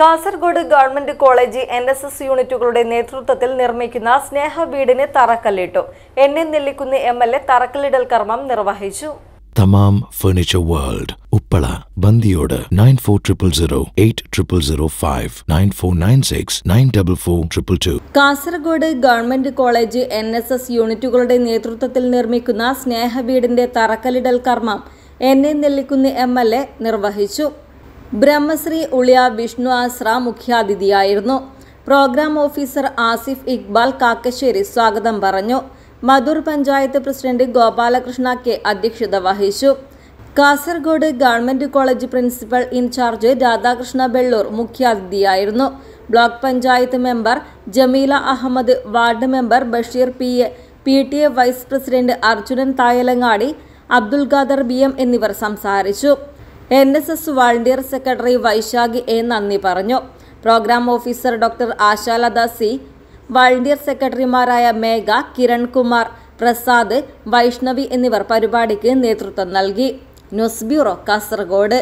Kasaragod government college N S S യൂണിറ്റുകളുടെ നേതൃത്വത്തിൽ നിർമ്മിക്കുന്ന സ്നേഹ വീടിന് തറക്കല്ലിട്ടു. N N Nellikunnu M L A തറക്കല്ലിടൽ കർമ്മം നിർവഹിച്ചു. Thamam furniture world Uppala Bandiyod nine four triple zero eight triple zero five nine four nine six nine double four triple two Kasaragod government college N S S യൂണിറ്റുകളുടെ നേതൃത്വത്തിൽ നിർമ്മിക്കുന്ന സ്നേഹ വീടിന്റെ തറക്കല്ലിടൽ കർമ്മം N N Nellikunnu M L A നിർവഹിച്ചു. ബ്രഹ്മശ്രീ ഉളിയ വിഷ്ണു ആസ്ര മുഖ്യാതിഥിയായിരുന്നു. Programme officer Asif Iqbal Kakkassery സ്വാഗതം പറഞ്ഞു. മധൂർ പഞ്ചായത്ത് പ്രസിഡന്റ് ഗോപാലകൃഷ്ണ കെ അധ്യക്ഷത വഹിച്ചു. Kasaragod government college principal in charge Radhakrishna Bellur മുഖ്യാതിഥിയായിരുന്നു. Block panchayat member Jameela Ahmed ward member Basheer P A P T A vice president Arjunan Thayalangadi Abdul Khader B M എന്നിവർ സംസാരിച്ചു. N S S volunteer secretary Vaishakhi A നന്ദി പറഞ്ഞു. Programme officer doctor Ashalatha C volunteer സെക്രട്ടറിമാരായ മേഘ കിരൺകുമാർ പ്രസാദ് വൈഷ്ണവി എന്നിവർ പരിപാടിക്ക് നേതൃത്വം നൽകി. News bureau Kasaragod.